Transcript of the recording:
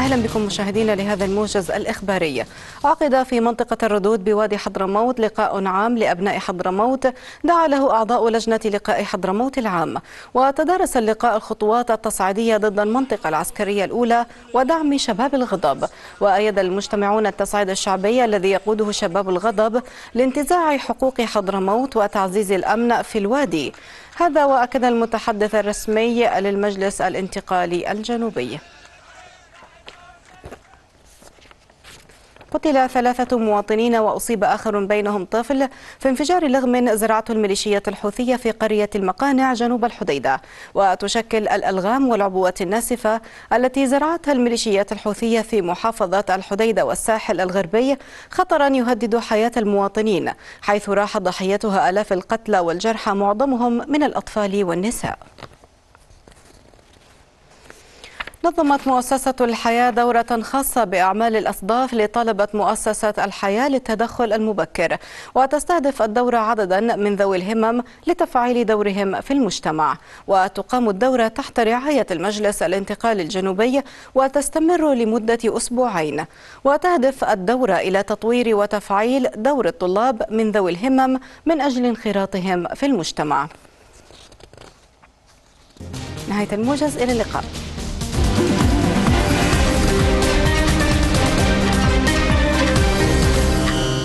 أهلا بكم مشاهدينا لهذا الموجز الإخباري. عقد في منطقة الردود بوادي حضرموت لقاء عام لأبناء حضرموت. دعا له أعضاء لجنة لقاء حضرموت العام. وتدارس اللقاء الخطوات التصعيدية ضد المنطقة العسكرية الأولى ودعم شباب الغضب. وأيد المجتمعون التصعيد الشعبي الذي يقوده شباب الغضب لانتزاع حقوق حضرموت وتعزيز الأمن في الوادي. هذا وأكد المتحدث الرسمي للمجلس الانتقالي الجنوبي. قتل ثلاثة مواطنين وأصيب آخر بينهم طفل في انفجار لغم زرعته الميليشيات الحوثية في قرية المقانع جنوب الحديدة. وتشكل الألغام والعبوات الناسفة التي زرعتها الميليشيات الحوثية في محافظة الحديدة والساحل الغربي خطرا يهدد حياة المواطنين حيث راح ضحيتها آلاف القتلى والجرحى معظمهم من الأطفال والنساء. نظمت مؤسسة الحياة دورة خاصة بأعمال الأصداف لطلبة مؤسسة الحياة للتدخل المبكر. وتستهدف الدورة عددا من ذوي الهمم لتفعيل دورهم في المجتمع. وتقام الدورة تحت رعاية المجلس الانتقالي الجنوبي وتستمر لمدة أسبوعين. وتهدف الدورة إلى تطوير وتفعيل دور الطلاب من ذوي الهمم من أجل انخراطهم في المجتمع. نهاية الموجز إلى اللقاء.